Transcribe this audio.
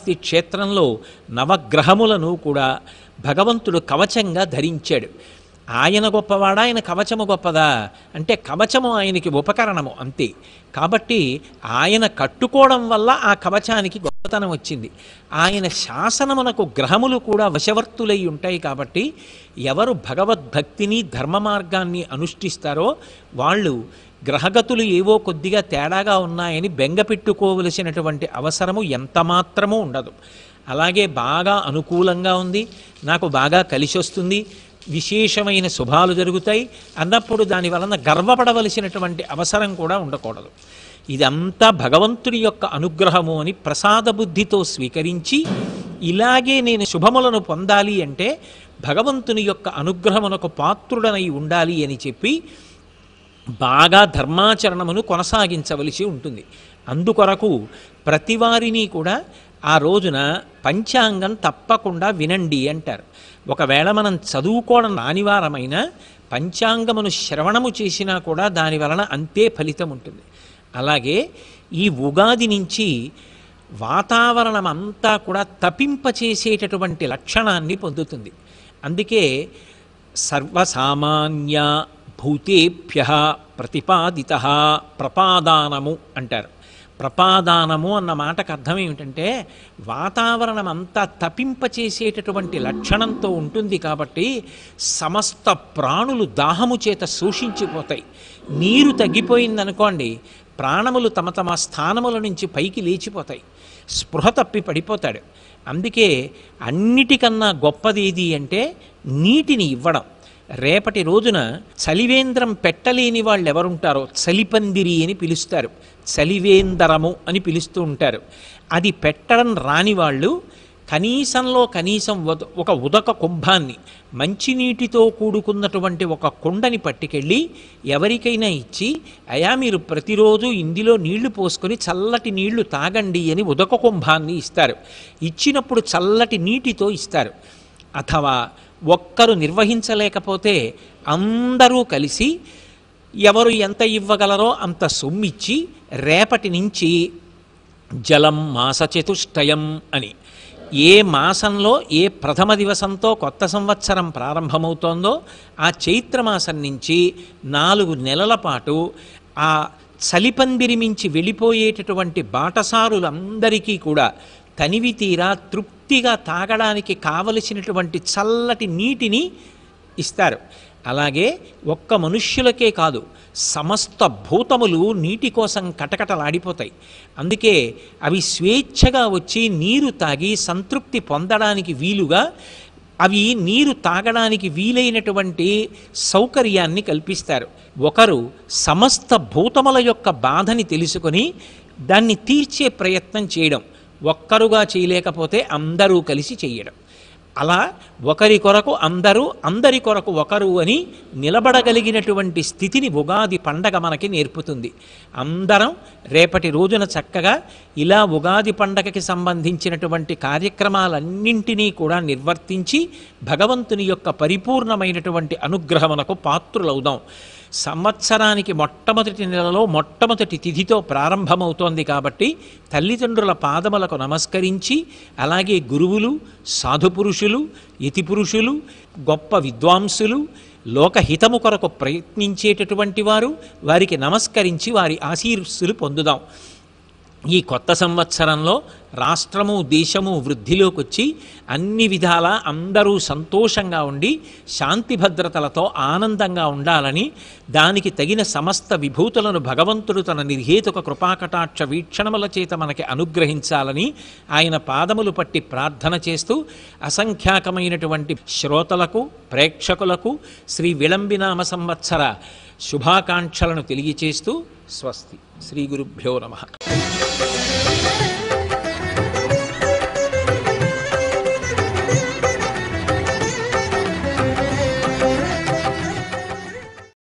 శ్రీకాళహస్తి క్షేత్రంలో నవగ్రహములను కూడా భగవంతుడు కవచంగా ధరించాడు. ఆయన గొప్పవాడా? ఆయన కవచము గొప్పదా? అంటే కవచము ఆయనకి ఉపకరణము అంతే. కాబట్టి ఆయన కట్టుకోవడం వల్ల ఆ కవచానికి గొప్పతనం వచ్చింది. ఆయన శాసనమునకు గ్రహములు కూడా వశవర్తులై ఉంటాయి కాబట్టి ఎవరు భగవద్భక్తిని ధర్మ మార్గాన్ని అనుష్ఠిస్తారో వాళ్ళు గ్రహగతులు ఏవో కొద్దిగా తేడాగా ఉన్నాయని బెంగ పెట్టుకోవలసినటువంటి అవసరము ఎంతమాత్రమూ ఉండదు. అలాగే బాగా అనుకూలంగా ఉంది. నాకు బాగా కలిసి వస్తుంది విశేషమైన శుభాలు జరుగుతాయి. అన్నప్పుడు దాని వలన గర్వపడవలసినటువంటి అవసరం కూడా ఉండకూడదు. ఇదంతా భగవంతుని యొక్క అనుగ్రహము అని ప్రసాద బుద్ధితో స్వీకరించి ఇలాగే నేను శుభములను పొందాలి అంటే భగవంతుని యొక్క అనుగ్రహమునకు పాత్రుడనై ఉండాలి అని చెప్పి బాగా ధర్మాచరణమును కొనసాగించవలసి ఉంటుంది. అందుకొరకు ప్రతివారిని కూడా ఆ రోజున పంచాంగం తప్పకుండా వినండి అంటారు. ఒకవేళ మనం చదువుకోవడం రానివారమైన పంచాంగమును శ్రవణము చేసినా కూడా దాని వలన అంతే ఫలితం ఉంటుంది. అలాగే ఈ ఉగాది నుంచి వాతావరణం అంతా కూడా తపింపచేసేటటువంటి లక్షణాన్ని పొందుతుంది. అందుకే సర్వసామాన్య భూతేభ్య ప్రతిపాదిత ప్రపాదానము అంటారు. ప్రపాదానము అన్న మాటకు అర్థం ఏమిటంటే వాతావరణం అంతా తపింపచేసేటటువంటి లక్షణంతో ఉంటుంది కాబట్టి సమస్త ప్రాణులు దాహము చేత శోషించిపోతాయి. నీరు తగ్గిపోయిందనుకోండి ప్రాణములు తమ తమ స్థానముల నుంచి పైకి లేచిపోతాయి. స్పృహ తప్పి పడిపోతాడు. అందుకే అన్నిటికన్నా గొప్పది ఏది అంటే నీటిని ఇవ్వడం. రేపటి రోజున చలివేంద్రం పెట్టలేని వాళ్ళు ఎవరుంటారో చలిపందిరి అని పిలుస్తారు. చలివేంద్రము అని పిలుస్తూ ఉంటారు. అది పెట్టడం రాని వాళ్ళు కనీసంలో కనీసం ఉద- ఒక ఉదక కుంభాన్ని మంచినీటితో కూడుకున్నటువంటి ఒక కుండని పట్టుకెళ్ళి ఎవరికైనా ఇచ్చి అయా మీరు ప్రతిరోజు ఇందులో నీళ్ళు పోసుకొని చల్లటి నీళ్ళు తాగండి అని ఉదక కుంభాన్ని ఇస్తారు. ఇచ్చినప్పుడు చల్లటి నీటితో ఇస్తారు. అథవా ఒక్కరు నిర్వహించలేకపోతే అందరూ కలిసి ఎవరు ఎంత ఇవ్వగలరో అంత సొమ్మిచ్చి రేపటి నుంచి జలం మాసచతుష్టయం అని. ఏ మాసంలో ఏ ప్రథమ దివసంతో కొత్త సంవత్సరం ప్రారంభమవుతోందో ఆ చైత్రమాసం నుంచి నాలుగు నెలల పాటు ఆ చలిపందిరిమించి వెళ్ళిపోయేటటువంటి బాటసారులందరికీ కూడా తనివి తీరా తృప్తి తృప్తిగా తాగడానికి కావలసినటువంటి చల్లటి నీటిని ఇస్తారు. అలాగే ఒక్క మనుష్యులకే కాదు సమస్త భూతములు నీటి కోసం కటకటలాడిపోతాయి. అందుకే అవి స్వేచ్ఛగా వచ్చి నీరు తాగి సంతృప్తి పొందడానికి వీలుగా అవి నీరు తాగడానికి వీలైనటువంటి సౌకర్యాన్ని కల్పిస్తారు. ఒకరు సమస్త భూతముల యొక్క బాధని తెలుసుకొని దాన్ని తీర్చే ప్రయత్నం చేయడం. ఒక్కరుగా చేయలేకపోతే అందరూ కలిసి చేయడం. అలా ఒకరి కొరకు అందరూ అందరి కొరకు ఒకరు అని నిలబడగలిగినటువంటి స్థితిని ఉగాది పండగ మనకి నేర్పుతుంది. అందరం రేపటి రోజున చక్కగా ఇలా ఉగాది పండగకి సంబంధించినటువంటి కార్యక్రమాలన్నింటినీ కూడా నిర్వర్తించి భగవంతుని యొక్క పరిపూర్ణమైనటువంటి అనుగ్రహమునకు పాత్రులవుదాం. సంవత్సరానికి మొట్టమొదటి నెలలో మొట్టమొదటి తిథితో ప్రారంభమవుతోంది కాబట్టి తల్లిదండ్రుల పాదములకు నమస్కరించి అలాగే గురువులు సాధుపురుషులు యతిపురుషులు గొప్ప విద్వాంసులు లోకహితము కొరకు ప్రయత్నించేటటువంటి వారు వారికి నమస్కరించి వారి ఆశీర్సులు పొందుదాం. ఈ కొత్త సంవత్సరంలో రాష్ట్రము దేశము వృద్ధిలోకి వచ్చి అన్ని విధాల అందరూ సంతోషంగా ఉండి శాంతి భద్రతలతో ఆనందంగా ఉండాలని దానికి తగిన సమస్త విభూతులను భగవంతుడు తన నిర్హేతుక కృపాకటాక్ష వీక్షణముల చేత మనకి అనుగ్రహించాలని ఆయన పాదములు పట్టి ప్రార్థన చేస్తూ అసంఖ్యాకమైనటువంటి శ్రోతలకు ప్రేక్షకులకు శ్రీ విళంబినామ సంవత్సర శుభాకాంక్షలను తెలియచేస్తూ స్వస్తి. శ్రీ గురుభ్యో నమః.